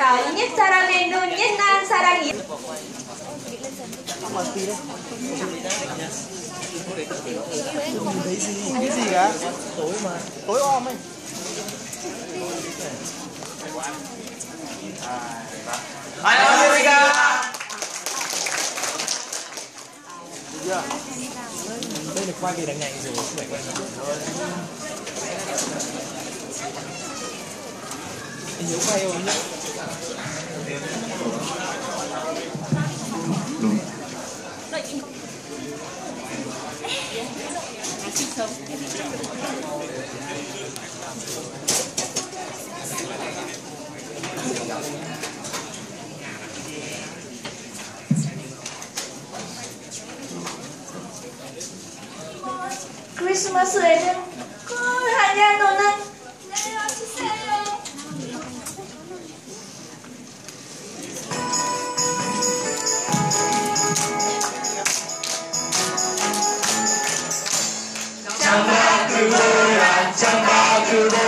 옛 사람의 눈 옛날 사랑이 thấy Christmas，Eden. After all.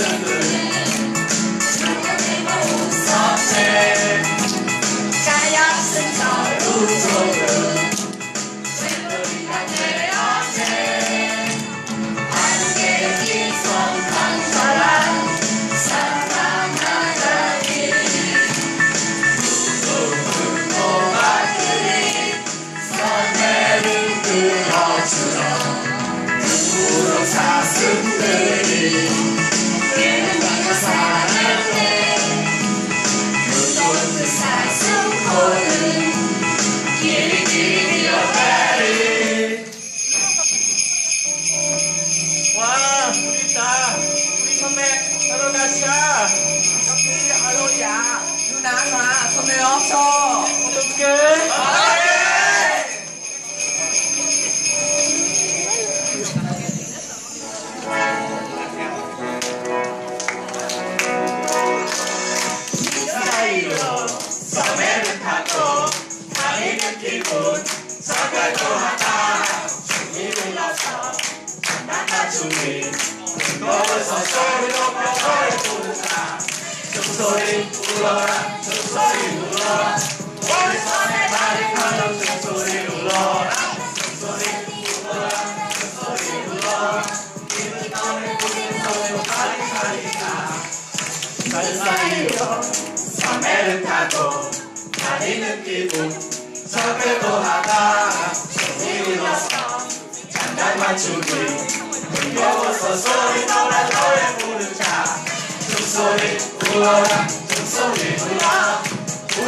summer. 아, 손을 없어. 어떻게? 사회를 타고 다리는 기분 사과도 하다 소리 울어라 소리 울어라 우리 손에 달이가득소리 울어라 소리 울어라 소리 울어라 이는 너를 부린 손으로 가리가리다 설사이로 섬해를 타고 다리느 끼고 적을 도하다 소리 울어서 장단 맞추기 힘겨워서 소리 너라 노래 부르자 종소리 불러라 종소리 불러라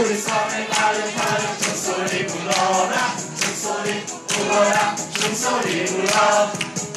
우리 섬의 나른하는 종소리 불러라 종소리 불러라 종소리 불러